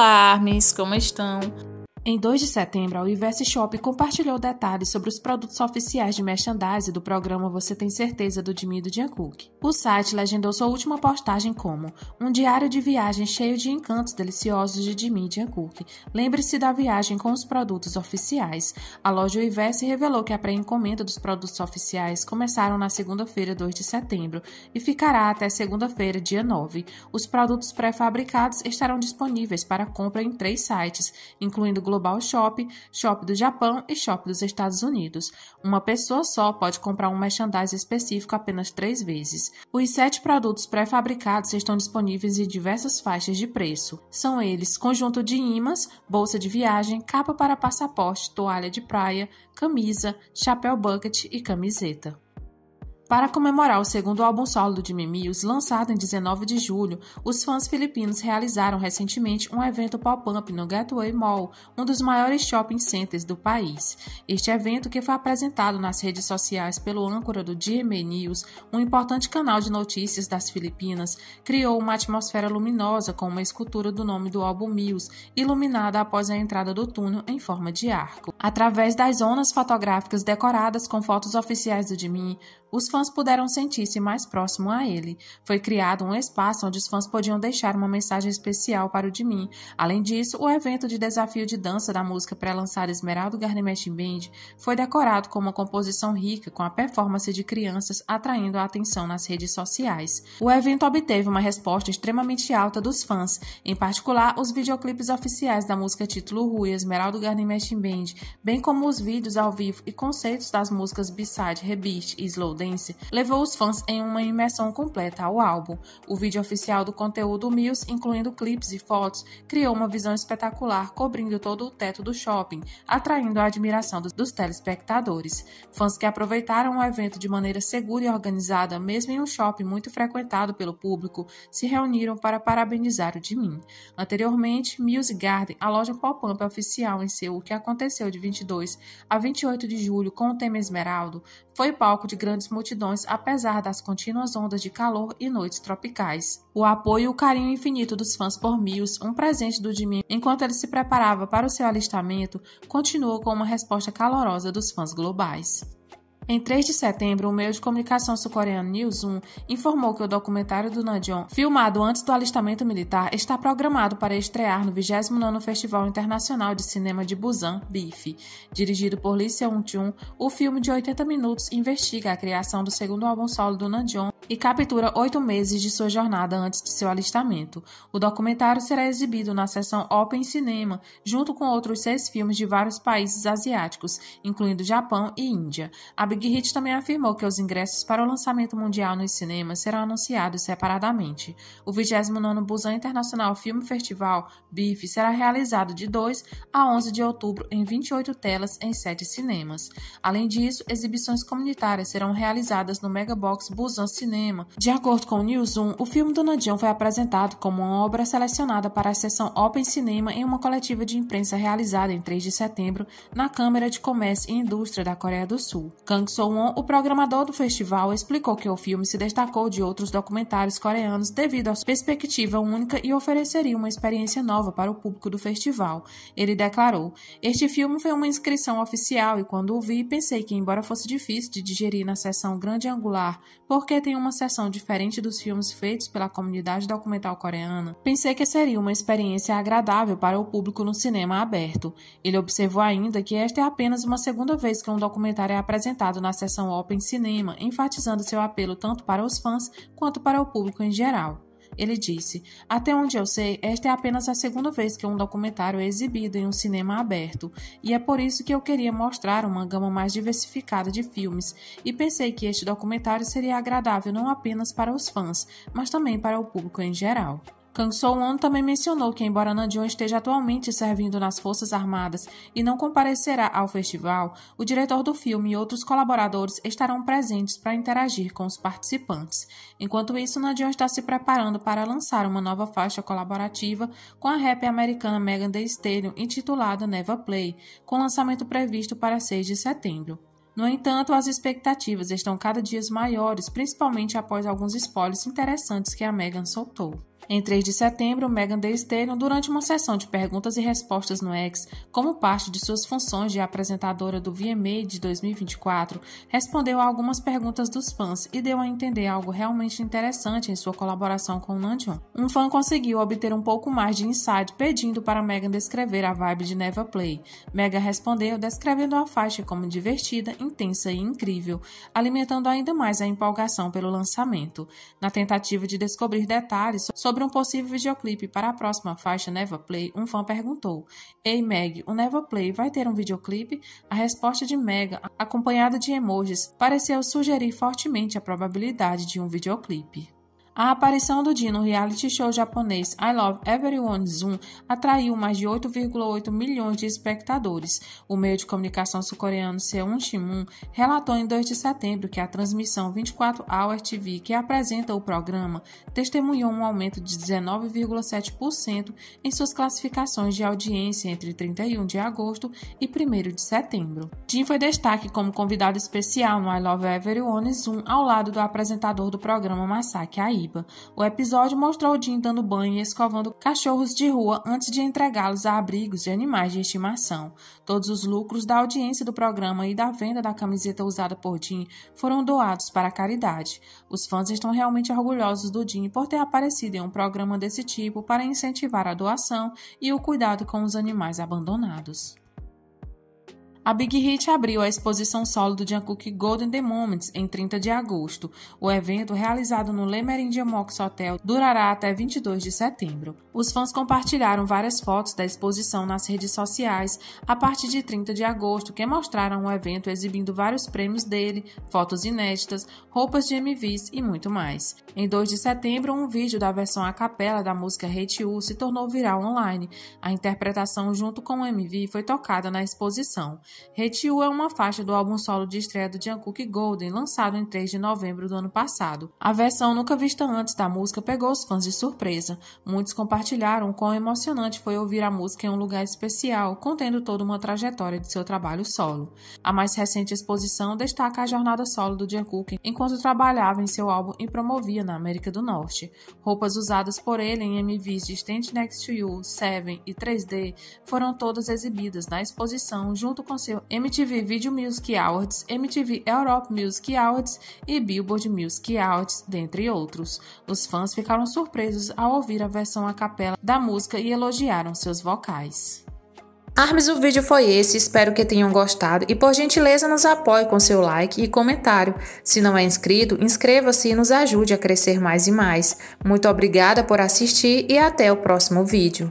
Olá, Armis, como estão? Em 2 de setembro, a Universe Shop compartilhou detalhes sobre os produtos oficiais de merchandising do programa Você Tem Certeza do Jimmy do Cook. O site legendou sua última postagem como um diário de viagem cheio de encantos deliciosos de Jimmy Cook. Lembre-se da viagem com os produtos oficiais. A loja Universe revelou que a pré-encomenda dos produtos oficiais começaram na segunda-feira, 2 de setembro, e ficará até segunda-feira, dia 9. Os produtos pré-fabricados estarão disponíveis para compra em três sites, incluindo Global Shop, Shop do Japão e Shop dos Estados Unidos. Uma pessoa só pode comprar um merchandising específico apenas três vezes. Os sete produtos pré-fabricados estão disponíveis em diversas faixas de preço. São eles conjunto de imãs, bolsa de viagem, capa para passaporte, toalha de praia, camisa, chapéu bucket e camiseta. Para comemorar o segundo álbum solo de Mimius, lançado em 19 de julho, os fãs filipinos realizaram recentemente um evento pop-up no Gateway Mall, um dos maiores shopping centers do país. Este evento, que foi apresentado nas redes sociais pelo âncora do GMA News, um importante canal de notícias das Filipinas, criou uma atmosfera luminosa com uma escultura do nome do álbum Muse, iluminada após a entrada do túnel em forma de arco. Através das zonas fotográficas decoradas com fotos oficiais do Jimin, os fãs puderam sentir-se mais próximo a ele. Foi criado um espaço onde os fãs podiam deixar uma mensagem especial para o Jimin. Além disso, o evento de desafio de dança da música pré-lançada Esmeralda Garnet Band foi decorado com uma composição rica com a performance de crianças atraindo a atenção nas redes sociais. O evento obteve uma resposta extremamente alta dos fãs, em particular os videoclipes oficiais da música título Rui Esmeralda Garnet Band, bem como os vídeos ao vivo e conceitos das músicas B-Side, Rebeat e Slow Dance levou os fãs em uma imersão completa ao álbum. O vídeo oficial do conteúdo Mills, incluindo clipes e fotos, criou uma visão espetacular cobrindo todo o teto do shopping, atraindo a admiração dos, dos telespectadores. Fãs que aproveitaram o evento de maneira segura e organizada, mesmo em um shopping muito frequentado pelo público, se reuniram para parabenizar o Jimin. Anteriormente, Music Garden, a loja pop-up oficial em Seul, que aconteceu de 22 a 28 de julho com o tema Esmeraldo, foi palco de grandes multidões apesar das contínuas ondas de calor e noites tropicais. O apoio e o carinho infinito dos fãs por Mills, um presente do Jimmy enquanto ele se preparava para o seu alistamento, continuou com uma resposta calorosa dos fãs globais. Em 3 de setembro, o meio de comunicação sul-coreano News1 informou que o documentário do Namjoon, filmado antes do alistamento militar, está programado para estrear no 29º Festival Internacional de Cinema de Busan, BIF. Dirigido por Lee Seung-jun, o filme de 80 minutos investiga a criação do segundo álbum solo do Namjoon e captura oito meses de sua jornada antes de seu alistamento. O documentário será exibido na sessão Open Cinema, junto com outros seis filmes de vários países asiáticos, incluindo Japão e Índia. A Big Hit também afirmou que os ingressos para o lançamento mundial nos cinemas serão anunciados separadamente. O 29º Busan Internacional Film Festival, BIF, será realizado de 2 a 11 de outubro em 28 telas em 7 cinemas. Além disso, exibições comunitárias serão realizadas no Megabox Busan Cinema. De acordo com o Newsroom, o filme do Nadion foi apresentado como uma obra selecionada para a sessão Open Cinema em uma coletiva de imprensa realizada em 3 de setembro na Câmara de Comércio e Indústria da Coreia do Sul. Kang So-won, o programador do festival, explicou que o filme se destacou de outros documentários coreanos devido à sua perspectiva única e ofereceria uma experiência nova para o público do festival. Ele declarou: Este filme foi uma inscrição oficial e quando o vi, pensei que, embora fosse difícil de digerir na sessão grande angular, porque tem uma sessão diferente dos filmes feitos pela comunidade documental coreana, pensei que seria uma experiência agradável para o público no cinema aberto. Ele observou ainda que esta é apenas uma segunda vez que um documentário é apresentado na sessão Open Cinema, enfatizando seu apelo tanto para os fãs quanto para o público em geral. Ele disse: Até onde eu sei, esta é apenas a segunda vez que um documentário é exibido em um cinema aberto, e é por isso que eu queria mostrar uma gama mais diversificada de filmes, e pensei que este documentário seria agradável não apenas para os fãs, mas também para o público em geral. Kang So-won também mencionou que, embora Namjoon esteja atualmente servindo nas Forças Armadas e não comparecerá ao festival, o diretor do filme e outros colaboradores estarão presentes para interagir com os participantes. Enquanto isso, Namjoon está se preparando para lançar uma nova faixa colaborativa com a rap americana Megan Thee Stallion intitulada Never Play, com lançamento previsto para 6 de setembro. No entanto, as expectativas estão cada dia maiores, principalmente após alguns spoilers interessantes que a Megan soltou. Em 3 de setembro, Megan Thee Stallion, durante uma sessão de perguntas e respostas no X, como parte de suas funções de apresentadora do VMA de 2024, respondeu a algumas perguntas dos fãs e deu a entender algo realmente interessante em sua colaboração com Namjoon. Um fã conseguiu obter um pouco mais de insight pedindo para Megan descrever a vibe de Never Play. Megan respondeu descrevendo a faixa como divertida, intensa e incrível, alimentando ainda mais a empolgação pelo lançamento. Na tentativa de descobrir detalhes sobre Sobre um possível videoclipe para a próxima faixa Never Play, um fã perguntou: Ei Meg, o Never Play vai ter um videoclipe? A resposta de Mega, acompanhada de emojis, pareceu sugerir fortemente a probabilidade de um videoclipe. A aparição do Dino no reality show japonês I Love Everyone Zoom atraiu mais de 8,8 milhões de espectadores. O meio de comunicação sul-coreano Seun Shimun relatou em 2 de setembro que a transmissão 24 Hour TV que apresenta o programa testemunhou um aumento de 19,7% em suas classificações de audiência entre 31 de agosto e 1 de setembro. Jin foi destaque como convidado especial no I Love Everyone Zoom ao lado do apresentador do programa Masaki Aiba. O episódio mostrou Jim dando banho e escovando cachorros de rua antes de entregá-los a abrigos de animais de estimação. Todos os lucros da audiência do programa e da venda da camiseta usada por Jim foram doados para a caridade. Os fãs estão realmente orgulhosos do Jim por ter aparecido em um programa desse tipo para incentivar a doação e o cuidado com os animais abandonados. A Big Hit abriu a exposição solo do Jungkook Golden The Moments em 30 de agosto. O evento, realizado no Le Méridien Mox Hotel, durará até 22 de setembro. Os fãs compartilharam várias fotos da exposição nas redes sociais a partir de 30 de agosto, que mostraram o evento exibindo vários prêmios dele, fotos inéditas, roupas de MVs e muito mais. Em 2 de setembro, um vídeo da versão a capela da música Hate You se tornou viral online. A interpretação junto com o MV foi tocada na exposição. You é uma faixa do álbum solo de estreia do Jungkook Golden, lançado em 3 de novembro do ano passado. A versão nunca vista antes da música pegou os fãs de surpresa. Muitos compartilharam quão emocionante foi ouvir a música em um lugar especial, contendo toda uma trajetória de seu trabalho solo. A mais recente exposição destaca a jornada solo do Jungkook enquanto trabalhava em seu álbum e promovia na América do Norte. Roupas usadas por ele em MVs de Stand Next to You, Seven e 3D foram todas exibidas na exposição junto com seu MTV Video Music Awards, MTV Europe Music Awards e Billboard Music Awards, dentre outros. Os fãs ficaram surpresos ao ouvir a versão a capela da música e elogiaram seus vocais. Armes, o vídeo foi esse, espero que tenham gostado e por gentileza nos apoie com seu like e comentário. Se não é inscrito, inscreva-se e nos ajude a crescer mais e mais. Muito obrigada por assistir e até o próximo vídeo.